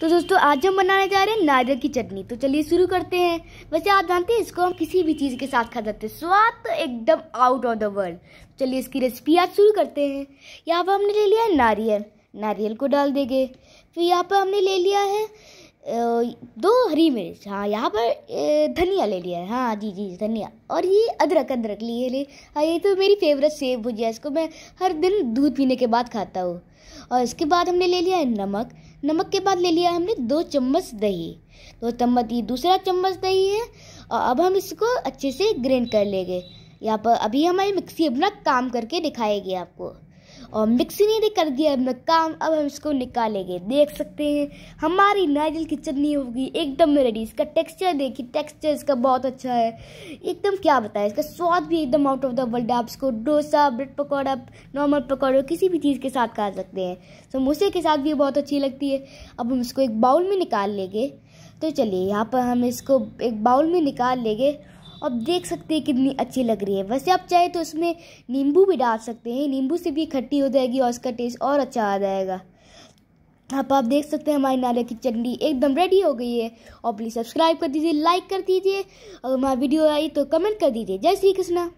तो दोस्तों, आज हम बनाने जा रहे हैं नारियल की चटनी। तो चलिए शुरू करते हैं। वैसे आप जानते हैं, इसको हम किसी भी चीज़ के साथ खा सकते हैं। स्वाद तो एकदम आउट ऑफ़ द वर्ल्ड चलिए इसकी रेसिपी आज शुरू करते हैं। यहाँ पर हमने ले लिया है नारियल। नारियल को डाल देंगे। फिर यहाँ पर हमने ले लिया है दो हरी मिर्च। हाँ यहाँ पर धनिया ले लिया है। हाँ जी जी, धनिया। और ये अदरक अदरक लिए ले। हाँ ये तो मेरी फेवरेट सेव भुजिया इसको मैं हर दिन दूध पीने के बाद खाता हूँ। और इसके बाद हमने ले लिया है नमक। नमक के बाद ले लिया हमने दो चम्मच दही। दो चम्मच ये दूसरा चम्मच दही है, और अब हम इसको अच्छे से ग्रेंड कर लेंगे। यहाँ पर अभी हमारी मिक्सी अपना काम करके दिखाएगी आपको। और मिक्सी ने कर दिया अपना काम, अब हम इसको निकालेंगे। देख सकते हैं, हमारी नारियल की चटनी होगी, एकदम रेडी इसका टेक्सचर देखिए टेक्सचर इसका बहुत अच्छा है। एकदम क्या बताए, इसका स्वाद भी एकदम आउट ऑफ़ द वर्ल्ड आप इसको डोसा ब्रेड पकौड़ा नॉर्मल पकौड़ा, किसी भी चीज़ के साथ खा सकते हैं। समोसे के साथ भी बहुत अच्छी लगती है। अब हम इसको एक बाउल में निकाल लेंगे। तो चलिए, यहाँ पर हम इसको एक बाउल में निकाल लेंगे। अब देख सकते हैं कितनी अच्छी लग रही है। वैसे आप चाहे तो उसमें नींबू भी डाल सकते हैं। नींबू से भी खट्टी हो जाएगी और उसका टेस्ट और अच्छा आ जाएगा। आप आप देख सकते हैं हमारी नारियल की चटनी एकदम रेडी हो गई है। और प्लीज़ सब्सक्राइब कर दीजिए लाइक कर दीजिए। अगर हमारी वीडियो आई तो कमेंट कर दीजिए। जय श्री कृष्णा।